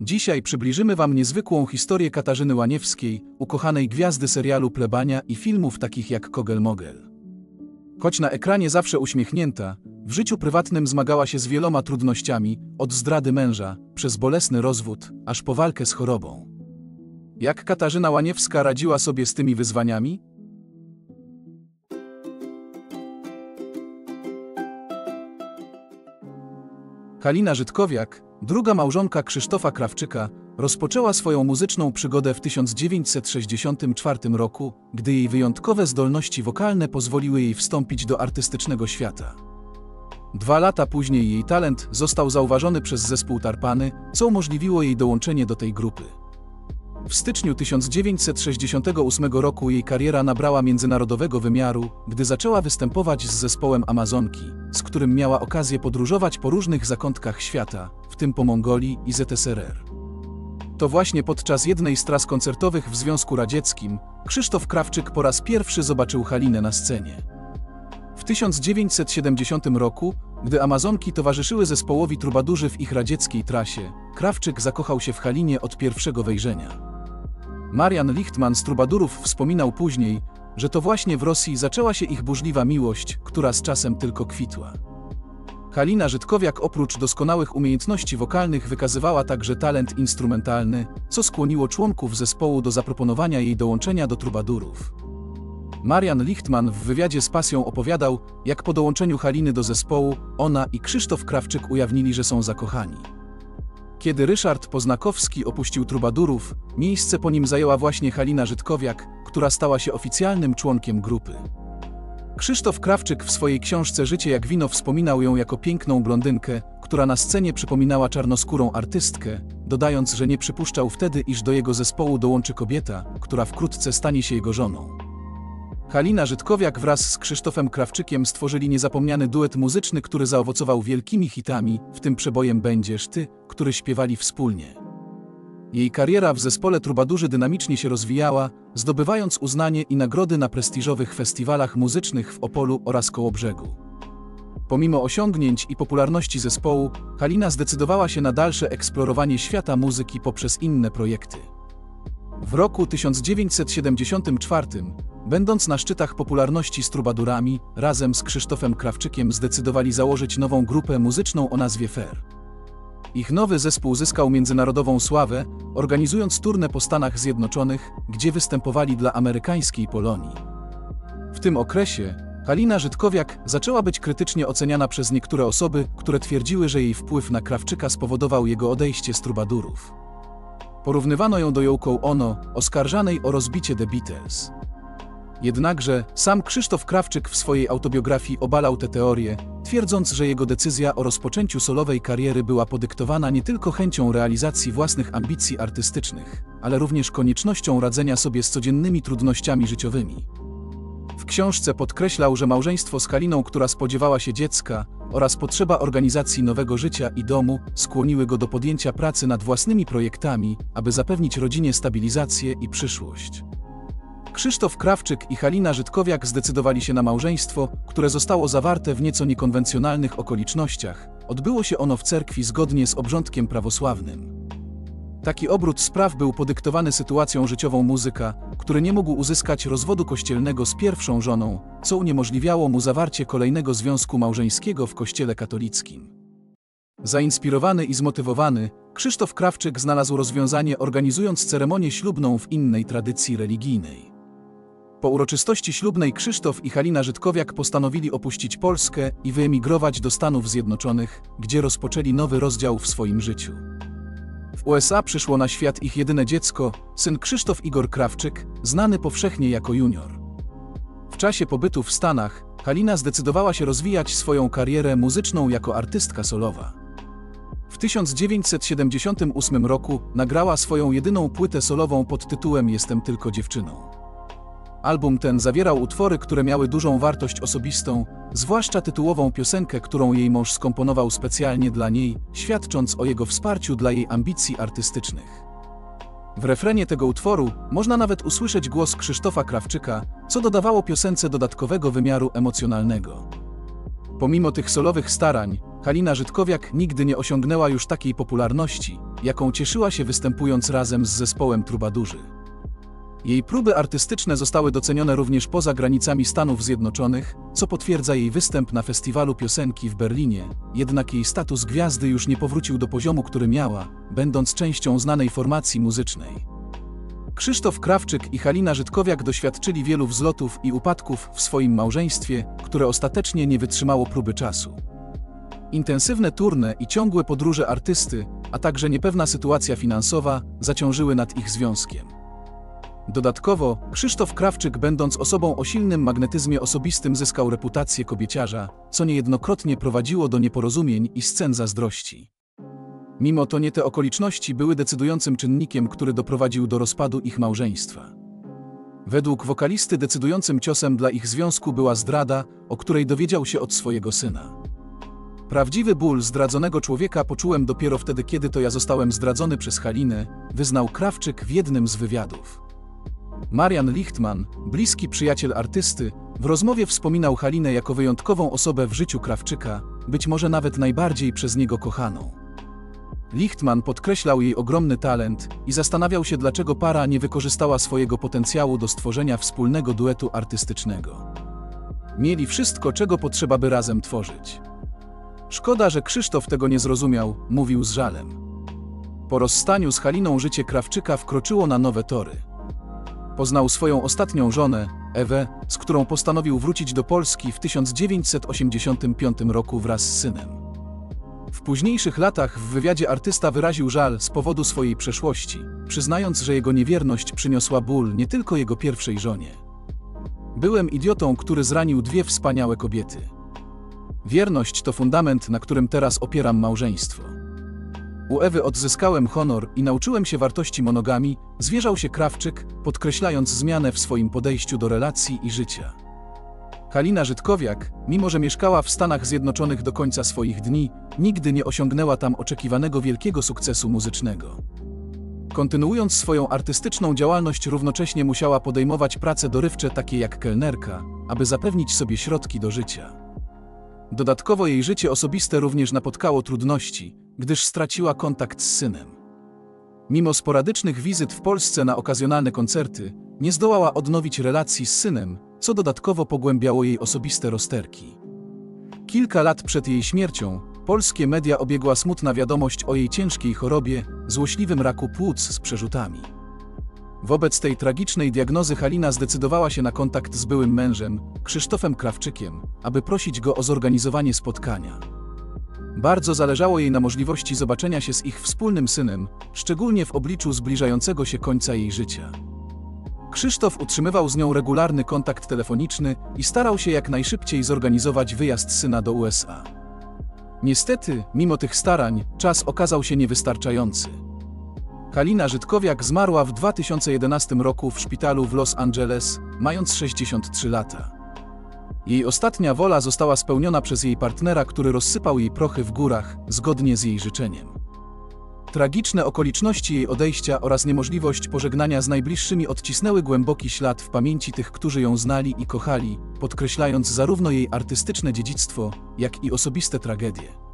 Dzisiaj przybliżymy Wam niezwykłą historię Katarzyny Łaniewskiej, ukochanej gwiazdy serialu Plebania i filmów takich jak Kogel Mogel. Choć na ekranie zawsze uśmiechnięta, w życiu prywatnym zmagała się z wieloma trudnościami, od zdrady męża, przez bolesny rozwód, aż po walkę z chorobą. Jak Katarzyna Łaniewska radziła sobie z tymi wyzwaniami? Halina Żydkowiak, druga małżonka Krzysztofa Krawczyka, rozpoczęła swoją muzyczną przygodę w 1964 roku, gdy jej wyjątkowe zdolności wokalne pozwoliły jej wstąpić do artystycznego świata. Dwa lata później jej talent został zauważony przez zespół Tarpany, co umożliwiło jej dołączenie do tej grupy. W styczniu 1968 roku jej kariera nabrała międzynarodowego wymiaru, gdy zaczęła występować z zespołem Amazonki, z którym miała okazję podróżować po różnych zakątkach świata, w tym po Mongolii i ZSRR. To właśnie podczas jednej z tras koncertowych w Związku Radzieckim Krzysztof Krawczyk po raz pierwszy zobaczył Halinę na scenie. W 1970 roku, gdy Amazonki towarzyszyły zespołowi trubadurzy w ich radzieckiej trasie, Krawczyk zakochał się w Halinie od pierwszego wejrzenia. Marian Lichtman z Trubadurów wspominał później, że to właśnie w Rosji zaczęła się ich burzliwa miłość, która z czasem tylko kwitła. Halina Żydkowiak oprócz doskonałych umiejętności wokalnych wykazywała także talent instrumentalny, co skłoniło członków zespołu do zaproponowania jej dołączenia do Trubadurów. Marian Lichtman w wywiadzie z pasją opowiadał, jak po dołączeniu Haliny do zespołu, ona i Krzysztof Krawczyk ujawnili, że są zakochani. Kiedy Ryszard Poznakowski opuścił Trubadurów, miejsce po nim zajęła właśnie Halina Żydkowiak, która stała się oficjalnym członkiem grupy. Krzysztof Krawczyk w swojej książce Życie jak wino wspominał ją jako piękną blondynkę, która na scenie przypominała czarnoskórą artystkę, dodając, że nie przypuszczał wtedy, iż do jego zespołu dołączy kobieta, która wkrótce stanie się jego żoną. Halina Żydkowiak wraz z Krzysztofem Krawczykiem stworzyli niezapomniany duet muzyczny, który zaowocował wielkimi hitami, w tym przebojem Będziesz Ty, który śpiewali wspólnie. Jej kariera w zespole Trubadurzy dynamicznie się rozwijała, zdobywając uznanie i nagrody na prestiżowych festiwalach muzycznych w Opolu oraz Kołobrzegu. Pomimo osiągnięć i popularności zespołu, Halina zdecydowała się na dalsze eksplorowanie świata muzyki poprzez inne projekty. W roku 1974, będąc na szczytach popularności z trubadurami, razem z Krzysztofem Krawczykiem zdecydowali założyć nową grupę muzyczną o nazwie Fair. Ich nowy zespół zyskał międzynarodową sławę, organizując turnę po Stanach Zjednoczonych, gdzie występowali dla amerykańskiej Polonii. W tym okresie Halina Żydkowiak zaczęła być krytycznie oceniana przez niektóre osoby, które twierdziły, że jej wpływ na Krawczyka spowodował jego odejście z trubadurów. Porównywano ją do Yoko Ono, oskarżanej o rozbicie The Beatles. Jednakże sam Krzysztof Krawczyk w swojej autobiografii obalał tę teorię, twierdząc, że jego decyzja o rozpoczęciu solowej kariery była podyktowana nie tylko chęcią realizacji własnych ambicji artystycznych, ale również koniecznością radzenia sobie z codziennymi trudnościami życiowymi. W książce podkreślał, że małżeństwo z Haliną, która spodziewała się dziecka, oraz potrzeba organizacji nowego życia i domu skłoniły go do podjęcia pracy nad własnymi projektami, aby zapewnić rodzinie stabilizację i przyszłość. Krzysztof Krawczyk i Halina Żydkowiak zdecydowali się na małżeństwo, które zostało zawarte w nieco niekonwencjonalnych okolicznościach. Odbyło się ono w cerkwi zgodnie z obrządkiem prawosławnym. Taki obrót spraw był podyktowany sytuacją życiową muzyka, który nie mógł uzyskać rozwodu kościelnego z pierwszą żoną, co uniemożliwiało mu zawarcie kolejnego związku małżeńskiego w kościele katolickim. Zainspirowany i zmotywowany, Krzysztof Krawczyk znalazł rozwiązanie organizując ceremonię ślubną w innej tradycji religijnej. Po uroczystości ślubnej Krzysztof i Halina Żydkowiak postanowili opuścić Polskę i wyemigrować do Stanów Zjednoczonych, gdzie rozpoczęli nowy rozdział w swoim życiu. W USA przyszło na świat ich jedyne dziecko, syn Krzysztof Igor Krawczyk, znany powszechnie jako junior. W czasie pobytu w Stanach Halina zdecydowała się rozwijać swoją karierę muzyczną jako artystka solowa. W 1978 roku nagrała swoją jedyną płytę solową pod tytułem Jestem tylko dziewczyną. Album ten zawierał utwory, które miały dużą wartość osobistą, zwłaszcza tytułową piosenkę, którą jej mąż skomponował specjalnie dla niej, świadcząc o jego wsparciu dla jej ambicji artystycznych. W refrenie tego utworu można nawet usłyszeć głos Krzysztofa Krawczyka, co dodawało piosence dodatkowego wymiaru emocjonalnego. Pomimo tych solowych starań, Halina Żydkowiak nigdy nie osiągnęła już takiej popularności, jaką cieszyła się występując razem z zespołem Trubadurzy. Jej próby artystyczne zostały docenione również poza granicami Stanów Zjednoczonych, co potwierdza jej występ na festiwalu piosenki w Berlinie, jednak jej status gwiazdy już nie powrócił do poziomu, który miała, będąc częścią znanej formacji muzycznej. Krzysztof Krawczyk i Halina Żydkowiak doświadczyli wielu wzlotów i upadków w swoim małżeństwie, które ostatecznie nie wytrzymało próby czasu. Intensywne turne i ciągłe podróże artysty, a także niepewna sytuacja finansowa zaciążyły nad ich związkiem. Dodatkowo, Krzysztof Krawczyk, będąc osobą o silnym magnetyzmie osobistym, zyskał reputację kobieciarza, co niejednokrotnie prowadziło do nieporozumień i scen zazdrości. Mimo to nie te okoliczności były decydującym czynnikiem, który doprowadził do rozpadu ich małżeństwa. Według wokalisty decydującym ciosem dla ich związku była zdrada, o której dowiedział się od swojego syna. Prawdziwy ból zdradzonego człowieka poczułem dopiero wtedy, kiedy to ja zostałem zdradzony przez Halinę, wyznał Krawczyk w jednym z wywiadów. Marian Lichtman, bliski przyjaciel artysty, w rozmowie wspominał Halinę jako wyjątkową osobę w życiu Krawczyka, być może nawet najbardziej przez niego kochaną. Lichtman podkreślał jej ogromny talent i zastanawiał się, dlaczego para nie wykorzystała swojego potencjału do stworzenia wspólnego duetu artystycznego. Mieli wszystko, czego potrzeba, by razem tworzyć. Szkoda, że Krzysztof tego nie zrozumiał, mówił z żalem. Po rozstaniu z Haliną życie Krawczyka wkroczyło na nowe tory. Poznał swoją ostatnią żonę, Ewę, z którą postanowił wrócić do Polski w 1985 roku wraz z synem. W późniejszych latach w wywiadzie artysta wyraził żal z powodu swojej przeszłości, przyznając, że jego niewierność przyniosła ból nie tylko jego pierwszej żonie. Byłem idiotą, który zranił dwie wspaniałe kobiety. Wierność to fundament, na którym teraz opieram małżeństwo. U Ewy odzyskałem honor i nauczyłem się wartości monogami, zwierzał się Krawczyk, podkreślając zmianę w swoim podejściu do relacji i życia. Halina Żydkowiak, mimo że mieszkała w Stanach Zjednoczonych do końca swoich dni, nigdy nie osiągnęła tam oczekiwanego wielkiego sukcesu muzycznego. Kontynuując swoją artystyczną działalność, równocześnie musiała podejmować prace dorywcze takie jak kelnerka, aby zapewnić sobie środki do życia. Dodatkowo jej życie osobiste również napotkało trudności, gdyż straciła kontakt z synem. Mimo sporadycznych wizyt w Polsce na okazjonalne koncerty, nie zdołała odnowić relacji z synem, co dodatkowo pogłębiało jej osobiste rozterki. Kilka lat przed jej śmiercią, polskie media obiegła smutna wiadomość o jej ciężkiej chorobie, złośliwym raku płuc z przerzutami. Wobec tej tragicznej diagnozy Halina zdecydowała się na kontakt z byłym mężem, Krzysztofem Krawczykiem, aby prosić go o zorganizowanie spotkania. Bardzo zależało jej na możliwości zobaczenia się z ich wspólnym synem, szczególnie w obliczu zbliżającego się końca jej życia. Krzysztof utrzymywał z nią regularny kontakt telefoniczny i starał się jak najszybciej zorganizować wyjazd syna do USA. Niestety, mimo tych starań, czas okazał się niewystarczający. Halina Żydkowiak zmarła w 2011 roku w szpitalu w Los Angeles, mając 63 lata. Jej ostatnia wola została spełniona przez jej partnera, który rozsypał jej prochy w górach, zgodnie z jej życzeniem. Tragiczne okoliczności jej odejścia oraz niemożliwość pożegnania z najbliższymi odcisnęły głęboki ślad w pamięci tych, którzy ją znali i kochali, podkreślając zarówno jej artystyczne dziedzictwo, jak i osobiste tragedie.